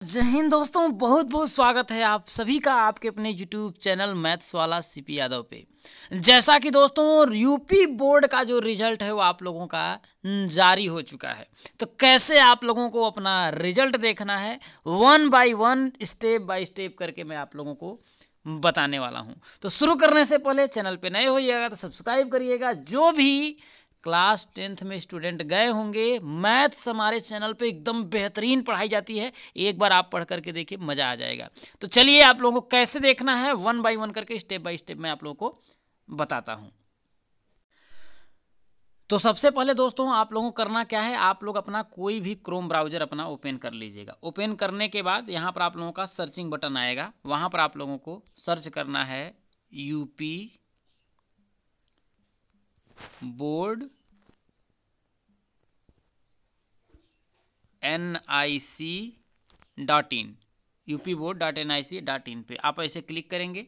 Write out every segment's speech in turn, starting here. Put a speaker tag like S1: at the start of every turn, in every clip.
S1: जय हिंद दोस्तों बहुत बहुत स्वागत है आप सभी का आपके अपने यूट्यूब चैनल मैथ्स वाला सीपी यादव पे। जैसा कि दोस्तों यूपी बोर्ड का जो रिज़ल्ट है वो आप लोगों का जारी हो चुका है। तो कैसे आप लोगों को अपना रिज़ल्ट देखना है, one by one, step by step करके मैं आप लोगों को बताने वाला हूँ। तो शुरू करने से पहले चैनल पे नए होइएगा तो सब्सक्राइब करिएगा, जो भी क्लास टेंथ में स्टूडेंट गए होंगे। मैथ्स हमारे चैनल पे एकदम बेहतरीन पढ़ाई जाती है। एक बार आप पढ़ करके देखिए, मज़ा आ जाएगा। तो चलिए आप लोगों को कैसे देखना है? वन बाय वन करके स्टेप बाय स्टेप मैं आप लोगों को बताता हूँ। तो सबसे पहले दोस्तों, आप लोगों को करना क्या है? आप लोग अपना कोई भी क्रोम ब्राउज़र अपना ओपन कर लीजिएगा। ओपन करने के बाद यहाँ पर आप लोगों का सर्चिंग बटन आएगा। वहाँ पर आप लोगों को सर्च करना है UP board N I C dot in U P board dot N I C dot in पर आप ऐसे क्लिक करेंगे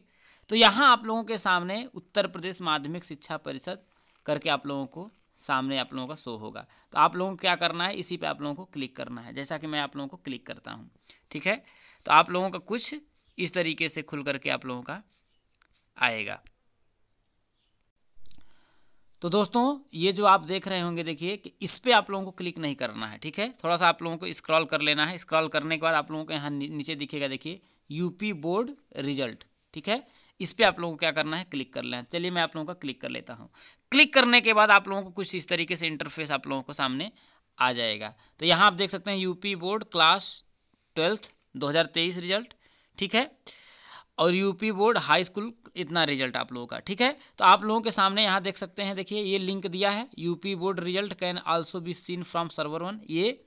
S1: तो यहाँ आप लोगों के सामने उत्तर प्रदेश माध्यमिक शिक्षा परिषद करके आप लोगों को सामने आप लोगों का शो होगा। तो आप लोगों को क्या करना है? इसी पे आप लोगों को क्लिक करना है। जैसा कि मैं आप लोगों को क्लिक करता हूँ। ठीक है? तो आप लोगों का कुछ इस तरीके से खुल करके आप लोगों का आएगा। तो दोस्तों, ये जो आप देख रहे होंगे, देखिए कि इस पर आप लोगों को क्लिक नहीं करना है, ठीक है? थोड़ा सा आप लोगों को स्क्रॉल कर लेना है। स्क्रॉल करने के बाद आप लोगों को यहाँ नीचे दिखेगा, देखिए, यूपी बोर्ड रिज़ल्ट, ठीक है? इस पर आप लोगों को क्या करना है? क्लिक कर लेना चलिए मैं आप लोगों का क्लिक कर लेता हूँ। क्लिक करने के बाद आप लोगों को कुछ इस तरीके से इंटरफेस आप लोगों को सामने आ जाएगा। तो यहाँ आप देख सकते हैं, यूपी बोर्ड क्लास ट्वेल्थ, दो रिज़ल्ट, ठीक है? और यूपी बोर्ड हाई स्कूल इतना रिज़ल्ट आप लोगों का, ठीक है? तो आप लोगों के सामने यहाँ देख सकते हैं, देखिए, ये लिंक दिया है। UP board result can also be seen from server one ये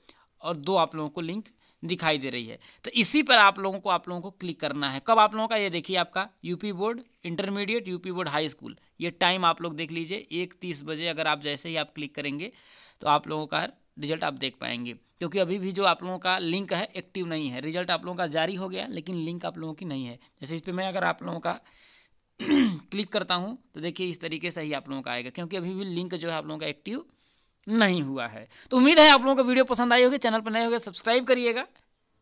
S1: और दो आप लोगों को लिंक दिखाई दे रही है। तो इसी पर आप लोगों को, आप लोगों को क्लिक करना है। कब आप लोगों का, ये देखिए आपका UP board intermediate UP board high school ये टाइम आप लोग देख लीजिए, एक तीस बजे अगर आप जैसे ही आप क्लिक करेंगे तो आप लोगों का रिज़ल्ट आप देख पाएँगे। क्योंकि अभी भी जो आप लोगों का लिंक है, एक्टिव नहीं है। रिज़ल्ट आप लोगों का जारी हो गया, लेकिन लिंक आप लोगों की नहीं है। जैसे इस पर मैं अगर आप लोगों का क्लिक करता हूँ तो देखिए इस तरीके से ही आप लोगों का आएगा। क्योंकि अभी भी लिंक जो है आप लोगों का एक्टिव नहीं हुआ है। तो उम्मीद है आप लोगों को वीडियो पसंद आई होगी, चैनल पर नए होगा, सब्सक्राइब करिएगा।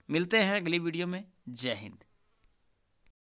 S1: मिलते हैं अगली वीडियो में। जय हिंद।